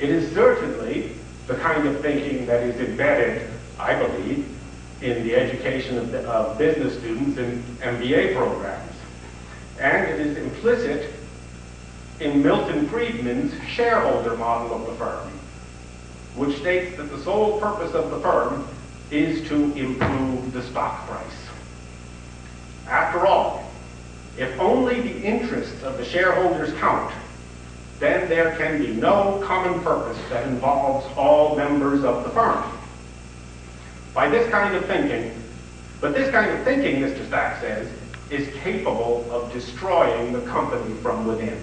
It is certainly the kind of thinking that is embedded, I believe, in the education of, the, of business students in MBA programs. And it is implicit in Milton Friedman's shareholder model of the firm, which states that the sole purpose of the firm is to improve the stock price. After all, if only the interests of the shareholders count, then there can be no common purpose that involves all members of the firm. By this kind of thinking, but this kind of thinking, Mr. Stack says, is capable of destroying the company from within.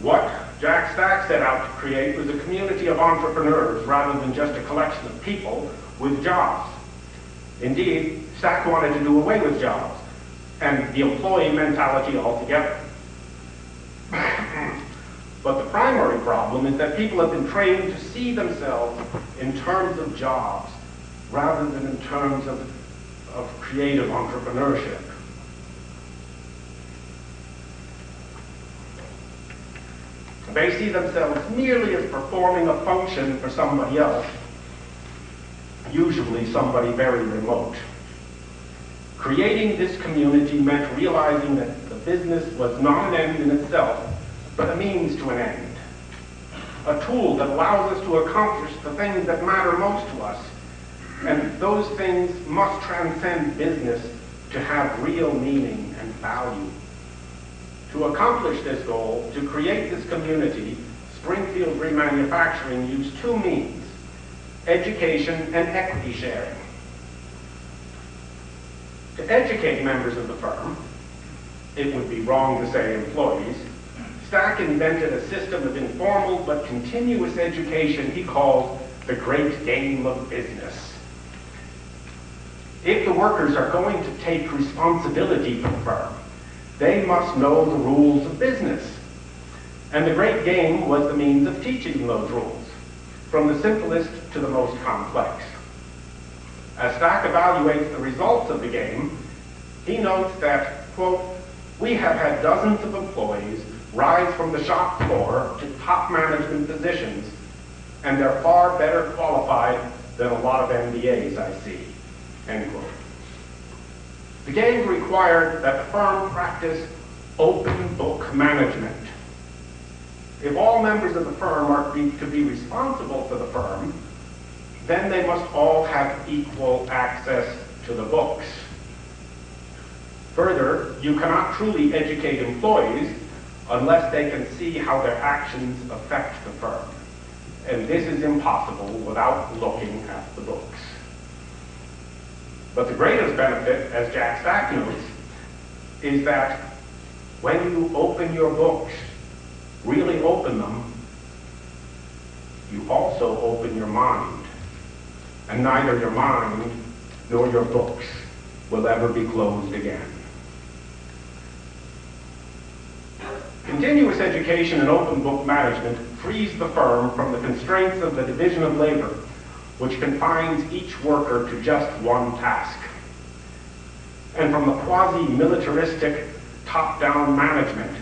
What Jack Stack set out to create was a community of entrepreneurs rather than just a collection of people with jobs. Indeed, Stack wanted to do away with jobs and the employee mentality altogether. but the primary problem is that people have been trained to see themselves in terms of jobs rather than in terms of, of creative entrepreneurship. They see themselves merely as performing a function for somebody else, usually somebody very remote. Creating this community meant realizing that the business was not an end in itself, but a means to an end. A tool that allows us to accomplish the things that matter most to us. And those things must transcend business to have real meaning and value. To accomplish this goal, to create this community, Springfield Remanufacturing used two means, education and equity sharing. To educate members of the firm, it would be wrong to say employees, Stack invented a system of informal but continuous education he called the great game of business. If the workers are going to take responsibility for the firm, they must know the rules of business. And the great game was the means of teaching those rules, from the simplest to the most complex. As Stack evaluates the results of the game, he notes that, quote, we have had dozens of employees rise from the shop floor to top management positions, and they're far better qualified than a lot of MBAs I see, end quote. The game required that the firm practice open book management. If all members of the firm are to be responsible for the firm, then they must all have equal access to the books. Further, you cannot truly educate employees unless they can see how their actions affect the firm. And this is impossible without looking at the books. But the greatest benefit, as Jack Stack notes, is that when you open your books, really open them, you also open your mind. And neither your mind nor your books will ever be closed again. Continuous education and open book management frees the firm from the constraints of the division of labor, which confines each worker to just one task, and from the quasi-militaristic top-down management,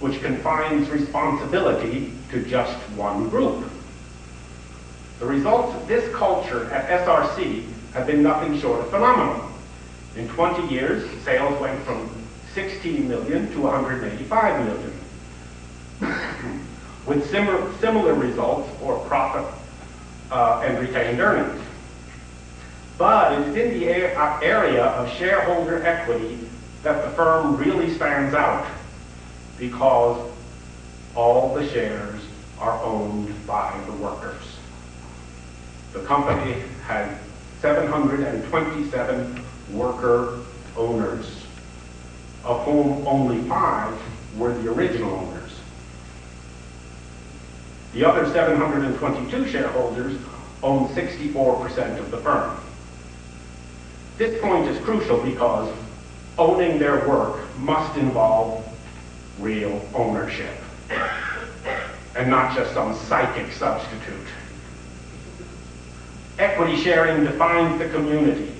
which confines responsibility to just one group. The results of this culture at SRC have been nothing short of phenomenal. In 20 years, sales went from 16 million to 185 million. With similar, similar results for profit uh, and retained earnings. But it's in the uh, area of shareholder equity that the firm really stands out because all the shares are owned by the workers. The company had 727 worker owners, of whom only five were the original owners. The other 722 shareholders own 64% of the firm. This point is crucial because owning their work must involve real ownership and not just some psychic substitute. Equity sharing defines the community,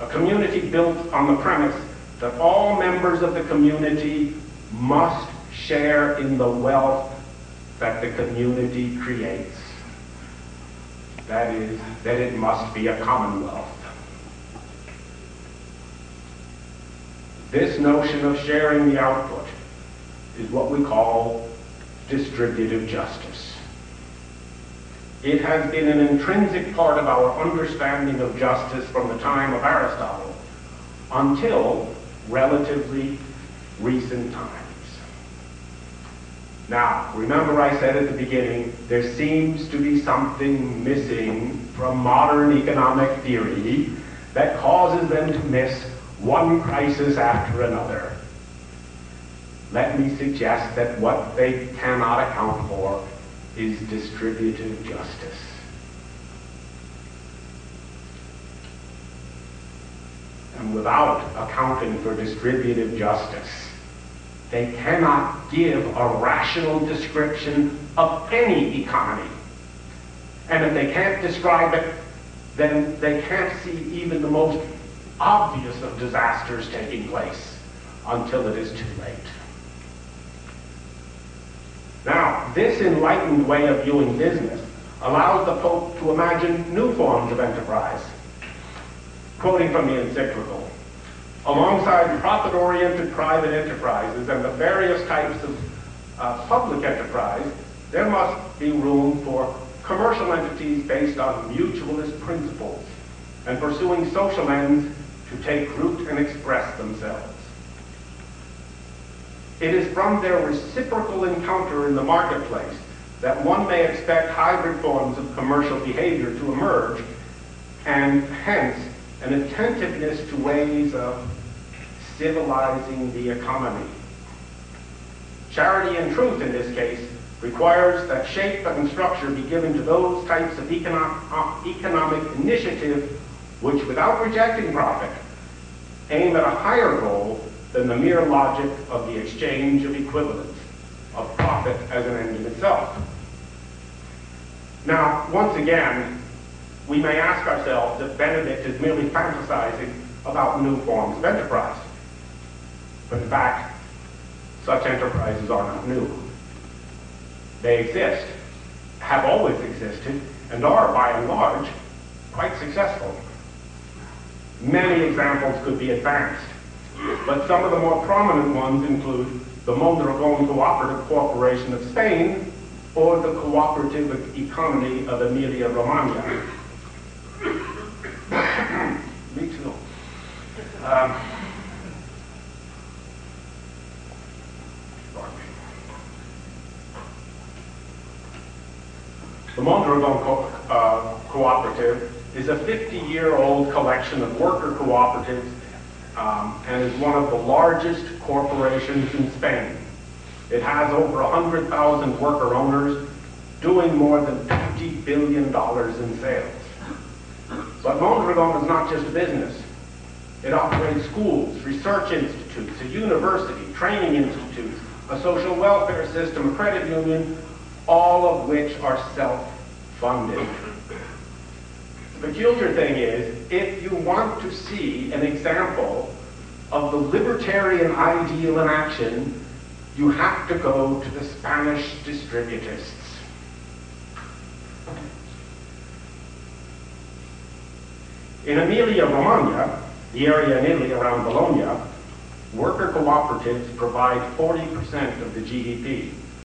a community built on the premise that all members of the community must share in the wealth that the community creates. That is, that it must be a commonwealth. This notion of sharing the output is what we call distributive justice. It has been an intrinsic part of our understanding of justice from the time of Aristotle until relatively recent times. Now, remember I said at the beginning, there seems to be something missing from modern economic theory that causes them to miss one crisis after another. Let me suggest that what they cannot account for is distributive justice. And without accounting for distributive justice, they cannot give a rational description of any economy. And if they can't describe it, then they can't see even the most obvious of disasters taking place until it is too late. Now, this enlightened way of viewing business allows the Pope to imagine new forms of enterprise. Quoting from the encyclical, alongside profit-oriented private enterprises and the various types of uh, public enterprise, there must be room for commercial entities based on mutualist principles and pursuing social ends to take root and express themselves. It is from their reciprocal encounter in the marketplace that one may expect hybrid forms of commercial behavior to emerge, and hence an attentiveness to ways of civilizing the economy. Charity and truth, in this case, requires that shape and structure be given to those types of economic, uh, economic initiative which, without rejecting profit, aim at a higher goal than the mere logic of the exchange of equivalents of profit as an end in itself. Now, once again, we may ask ourselves if Benedict is merely fantasizing about new forms of enterprise. But in fact, such enterprises are not new. They exist, have always existed, and are, by and large, quite successful. Many examples could be advanced. But some of the more prominent ones include the Mondragon Cooperative Corporation of Spain or the cooperative economy of Emilia-Romagna. Me too. Um, the Mondragon Co uh, Cooperative is a 50-year-old collection of worker cooperatives um, and is one of the largest corporations in Spain. It has over 100,000 worker owners doing more than $50 billion in sales. But Mondragon is not just a business. It operates schools, research institutes, a university, training institutes, a social welfare system, a credit union, all of which are self-funded. The peculiar thing is, if you want to see an example of the libertarian ideal in action, you have to go to the Spanish distributists. In Emilia-Romagna, the area in Italy around Bologna, worker cooperatives provide 40% of the GDP.